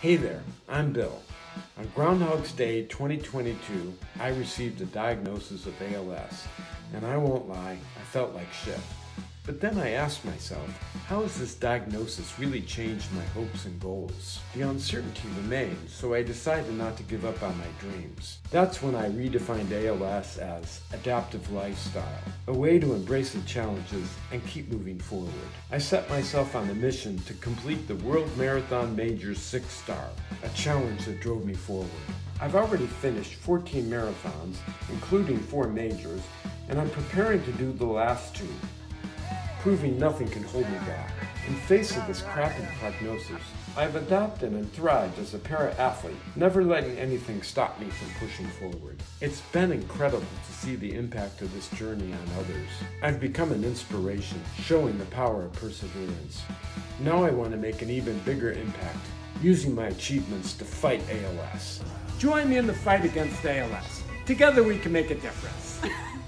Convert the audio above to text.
Hey there, I'm Bill. On Groundhog's Day 2022, I received a diagnosis of ALS, and I won't lie, I felt like shit. But then I asked myself, how has this diagnosis really changed my hopes and goals? The uncertainty remains, so I decided not to give up on my dreams. That's when I redefined ALS as adaptive lifestyle, a way to embrace the challenges and keep moving forward. I set myself on a mission to complete the World Marathon Majors 6 Star, a challenge that drove me forward. I've already finished 14 marathons, including four majors, and I'm preparing to do the last two proving nothing can hold me back. In face of this crappy prognosis, I've adapted and thrived as a para-athlete, never letting anything stop me from pushing forward. It's been incredible to see the impact of this journey on others. I've become an inspiration, showing the power of perseverance. Now I want to make an even bigger impact, using my achievements to fight ALS. Join me in the fight against ALS. Together we can make a difference.